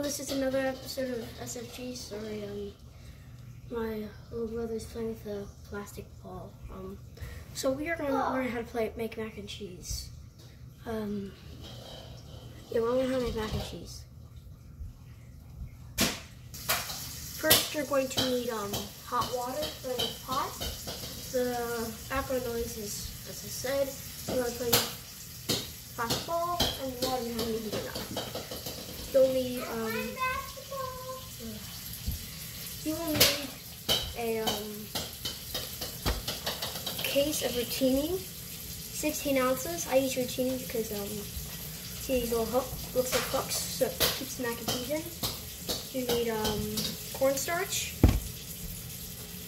This is another episode of SFG. Sorry, um, my little brother's playing with a plastic ball. Um, so we are going to learn how to play make mac and cheese. Um, yeah, we're how to make mac and cheese. First, you're going to need um, hot water for the pot. The background noise is, as I said, you're going to play plastic ball and water you even enough. Um, you will need a um, case of rotini, 16 ounces. I use rotini because um, see these little hook looks like hooks, so it keeps the mac in. You need um, cornstarch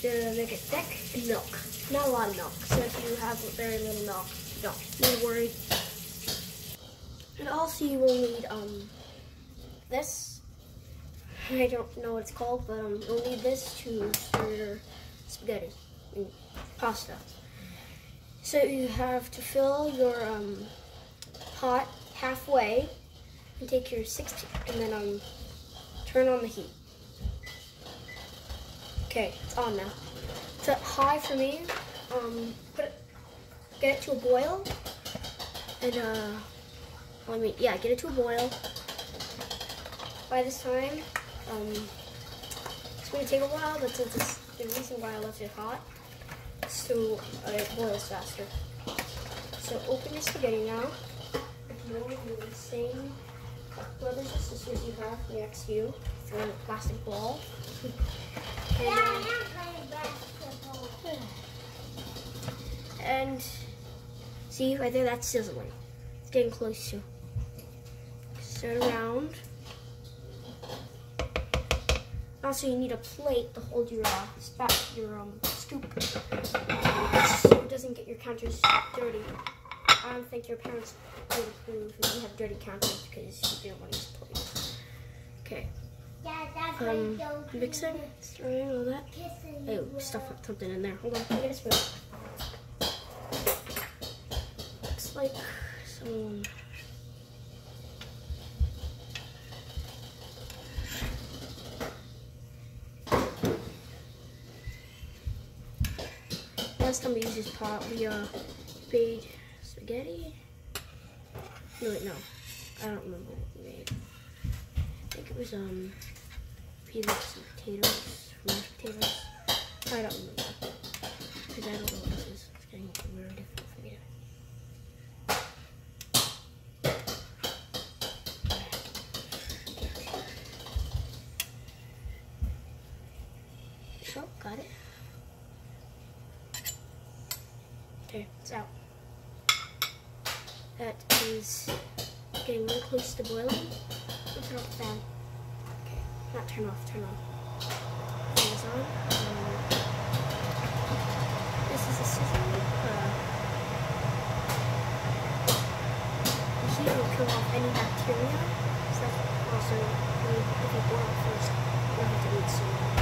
to make it thick and milk. Not a lot of milk, so if you have very little milk, don't be worried. And also you will need um, this. I don't know what it's called, but um, you'll need this to stir spaghetti and pasta. So you have to fill your um, pot halfway and take your 16 and then um, turn on the heat. Okay, it's on now. It's at high for me. Um, put it, get it to a boil, and uh, well, I mean, yeah, get it to a boil. By this time, um, it's going to take a while, but since it's the reason why I left it hot, so uh, it boils faster. So open your spaghetti now. Ignore the same brothers and sisters you have next to you for a plastic ball. and, um, and see right there, that's sizzling. It's getting close to. Stir around. Also, you need a plate to hold your uh, spat, your um, scoop, so it doesn't get your counters dirty. I don't think your parents would approve if you have dirty counters because you don't want to use a plate. Okay. Um, mixing, stirring, all that. Oh, stuff up something in there. Hold on, I get a spoon. Looks like some. Last time we used this pot, we uh made spaghetti. No, wait, no, I don't remember what we made. I think it was um peanuts and potatoes, mashed potatoes. I don't remember because I don't know what this is. It's getting very difficult for me to. So, got it. Okay, it's out. That is getting really close to boiling. I'll turn off the fan. Okay, not turn off, turn on. Fan is on. Um, this is a sizzle. Uh, the heat will kill off any bacteria. So that's also good if you boil it first. You don't have to soon.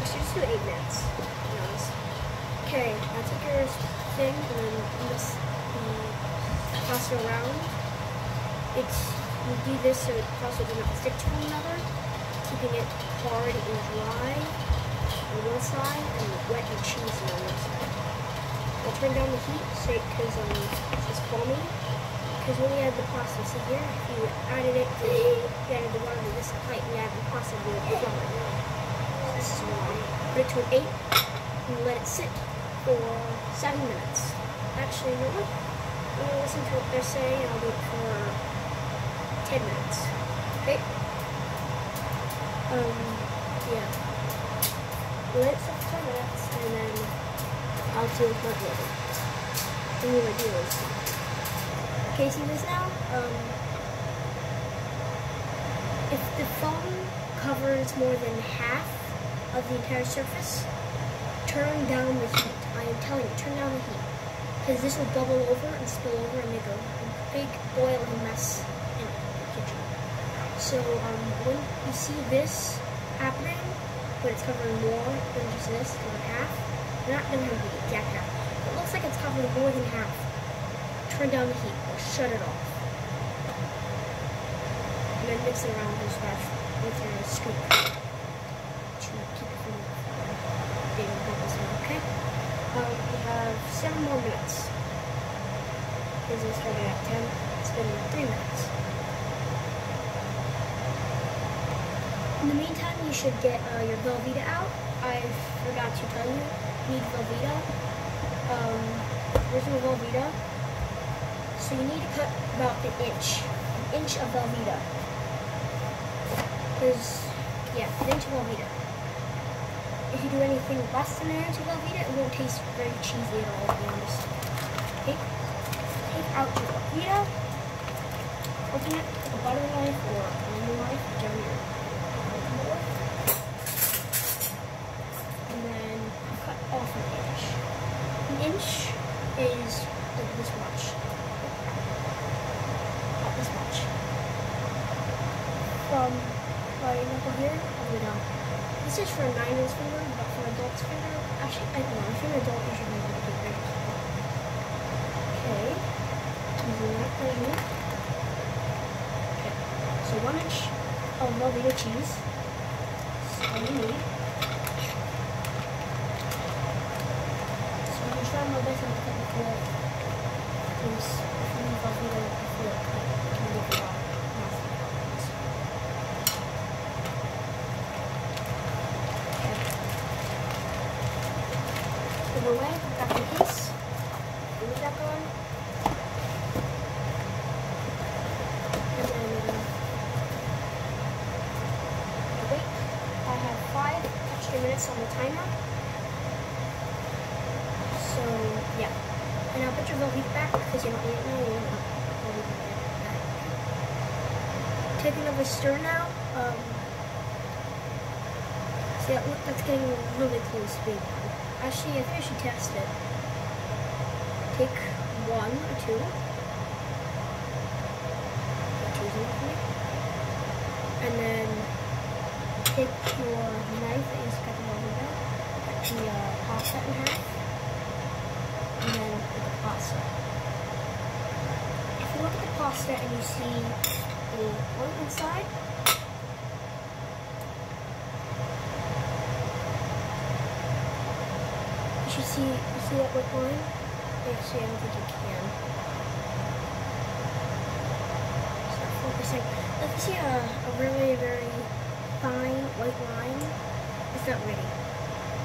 Let's just do eight minutes. Okay, now take your thing and then mix the pasta around. It's you do this so the pasta does not stick to one another, keeping it hard and dry on one side and wet and cheesy on the other side. I'll turn down the heat so because um, it's just foaming. Because when we add the pasta, see here, if you added it to, you added the water to this height, and you add the pasta to it, it's This is why. Put it to an 8, and let it sit for 7 minutes. Actually, you know what? I'm going to listen to what they're saying, and I'll do it for 10 minutes. Okay? Um, yeah. Let it sit for 10 minutes, and then I'll do it much later. The new idea is See this now? Um, if the foam covers more than half of the entire surface, turn down the heat. I am telling you, turn down the heat. Because this will bubble over and spill over and make a, big boiling mess in the kitchen. So um, when you see this happening, when it's covering more than just this, or half, not going to have the exact half. It looks like it's covering more than half. Turn down the heat or shut it off. And then mix it around with your scratch with your scoop to keep it from being bubbles okay? Um, we have seven more minutes. This is starting at 10. It's been three minutes. In the meantime, you should get uh, your Velveeta out. I forgot to tell you, you need Velveeta. Um, original Velveeta. So you need to cut about an inch, an inch of Velveeta. Because, yeah, an inch of Velveeta. If you do anything less than an inch of Velveeta, it won't taste very cheesy at all, to be honest. Okay, take out your Velveeta, open it with a butter knife or a lemon knife, whichever you're and then cut off an inch. An inch is like this much. About this much. From my knuckle here all the way down. This is for a nine-inch finger, but for adult's finger, actually, I don't know. If you're an adult, you should be able to do bigger. Okay. That. Okay. So one inch of Velveeta cheese. So you need. So I'm gonna try my best to cut the floor. Because if you leave Velveeta, the floor cut, it can leave a lot. Nasty problems. Put it away, back in case. Put it back wait. I have five extra minutes on the timer. So yeah. And I'll put your Velveeta back because you don't need it now. Back. Take another stir now. Um, See, that look, that's getting really close done. Actually, I think I should test it. Take one or two. And then take your knife you just cut the cut the uh, pasta in half, and then put the pasta. If you look at the pasta and you see the oil inside, You see, you see that white line? Actually, I don't think you can. Start focusing. If you see a, a really, very fine white line, it's not ready.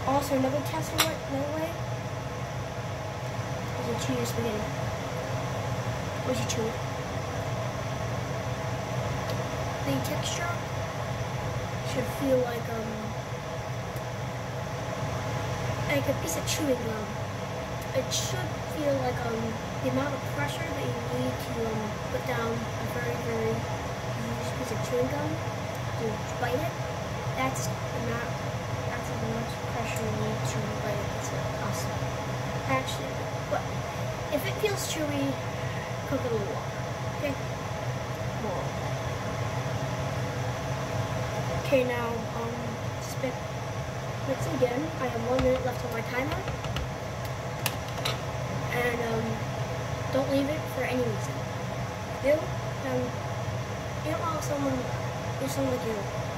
Also, another test of what, another way is to chew your spaghetti. Would you chew it? The texture should feel like, um, like a piece of chewing gum. It should feel like um the amount of pressure that you need to um put down a very very huge piece of chewing gum to bite it. That's the amount. That's how much pressure you need to bite a piece of pasta. Actually, but if it feels chewy, cook it a little longer. Okay. More. Okay, now um Let's again. I have one minute left on my timer. And um, don't leave it for any reason. You, um, you don't want someone, there's someone like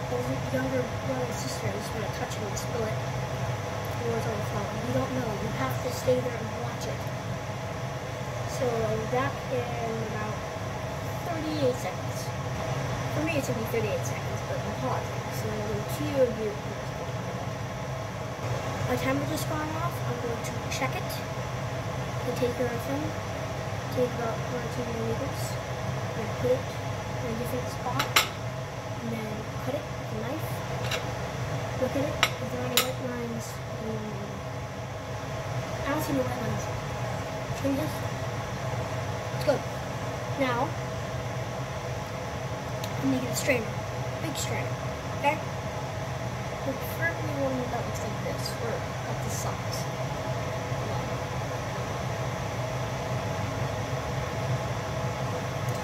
older, younger brother sister is going to touch it and spill it or it's on the floor. You don't know. You have to stay there and watch it. So I'll be back in about 38 seconds. For me, it's going to be 38 seconds, but I'm pausing. So the two of you my timer just gone off. I'm going to check it. I take your iPhone, take about one or two millimeters, and put it in a different spot, and then cut it with a knife. Look at it. Is there any white lines? I don't see no lemons. Drink this. It's good. Now, I'm making a strainer. Big strainer. Okay? Preferably one that looks like this, or of the size.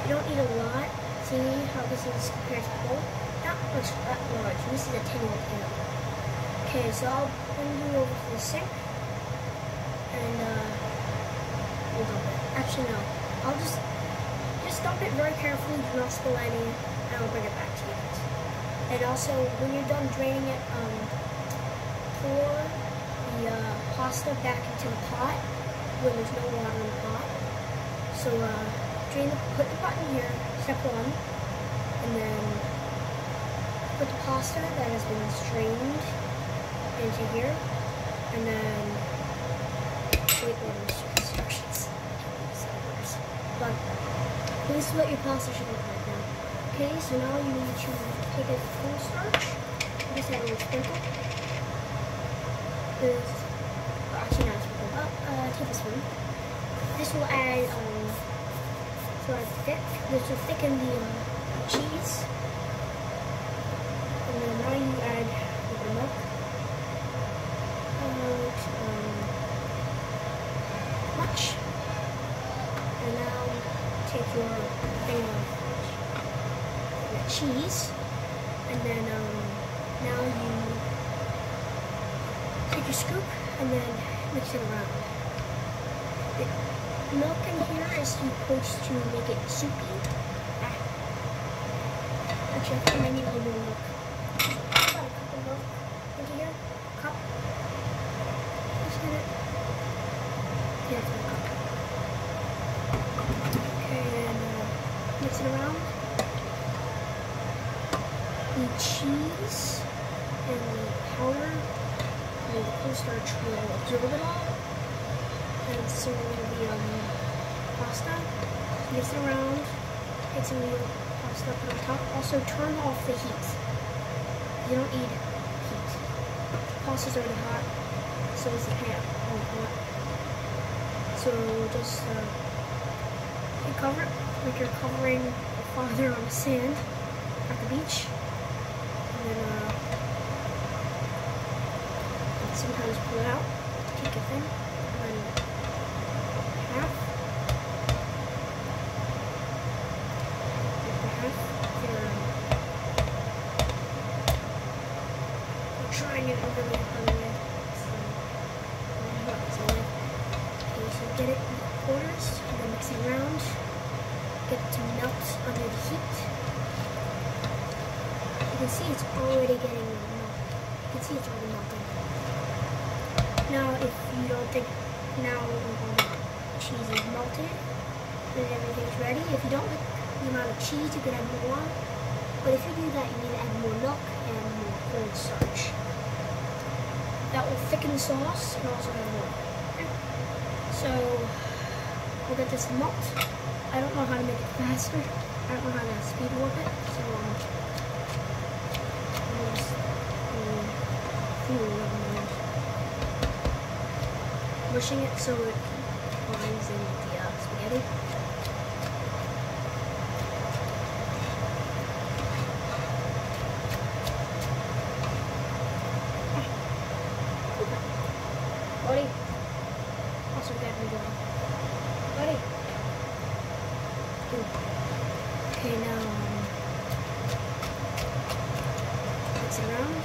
You don't need a lot. See how this is compared to gold? Not much that large. This is a 10 year old. Okay, so I'll bring you over to the sink. And, uh, we'll dump. Actually, no. I'll just, just dump it very carefully. Do not spill any. And I'll bring it back. And also, when you're done draining it, um, pour the uh, pasta back into the pot when there's no water in the pot. So, uh, drain the, put the pot in here, step one, and then put the pasta that has been strained into here, and then wait, are the instructions? But this is your pasta should look like. Okay, so now you need to take a full starch, just add a little sprinkle. This, well, actually not a sprinkle, but uh, tablespoon. This will add um, sort of thick. This will thicken the uh, cheese. And then now you add little milk. About um, much. And now take your thing of the cheese. And then um, now you take your scoop and then mix it around. The milk in here is supposed to make it soupy. Ah. I think I need a little milk. Okay, and uh, mix it around. The cheese and the powder and the cornstarch will absorb it all. And so the um, pasta. Mix it around. Get some the pasta put on top. Also turn off the heat. You don't need heat. Pasta's already hot. So is the pan. Oh, hot. So just uh, cover it like you're covering a father on the sand at the beach. And then uh, sometimes pull it out, take a thing, and half. The half. You're, you're trying it over there, get it in quarters, and then mix it around. Get it to melt under the heat. You can see it's already getting melted. You can see it's already melting. Now, if you don't think now the cheese is melted, then everything's ready. If you don't like the amount of cheese, you can add more. But if you do that, you need to add more milk and more cornstarch. That will thicken the sauce and also add more. So, we'll get this melt. I don't know how to make it faster. I don't know how to speed warp it. So, um, I'm just, um, mushing it so it binds in the uh, spaghetti. Also me going. Okay, now um, mix it around.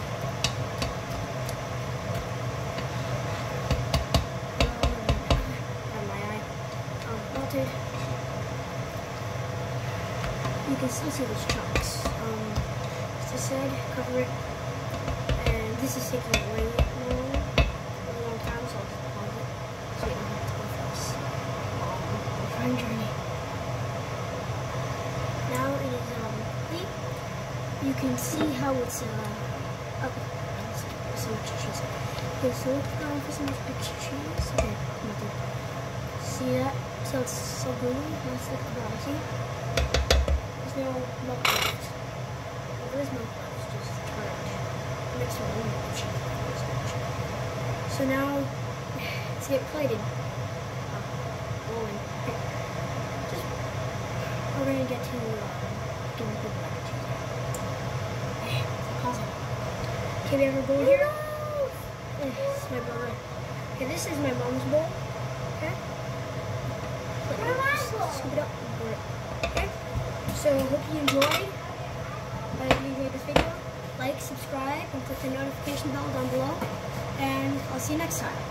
on my eye. Um, melted. Can still see those chunks. Um, as I said, cover it. And this is taking way a long time, so I'll just pause it. So you don't have to go this journey. Now it is um. You can see how it's uh, oh, so much cheese. Okay, so look around for some extra cheese. Okay. See that? So it's so gooey. Let's look at See? No milk left. Well, there is milk left. Just trash. Mix it cheese. So now let's get plated. Oh, rolling. Just, we're gonna get to uh, getting the black cheese. Can we ever go here? Eh, This is my brother. Okay, this is my mom's bowl. Okay. Put it- just Scoop it up and pour it. Okay. So hope you enjoyed. Uh, if you enjoyed this video, like, subscribe, and click the notification bell down below. And I'll see you next time.